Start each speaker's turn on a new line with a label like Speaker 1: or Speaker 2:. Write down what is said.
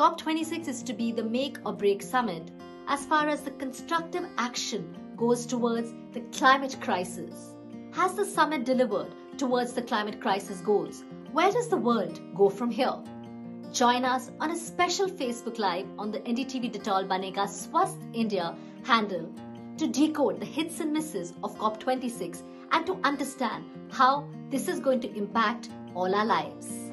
Speaker 1: COP26 is to be the make or break summit as far as the constructive action goes towards the climate crisis. Has the summit delivered towards the climate crisis goals? Where does the world go from here? Join us on a special Facebook Live on the NDTV Dettol Banega Swasth India handle to decode the hits and misses of COP26 and to understand how this is going to impact all our lives.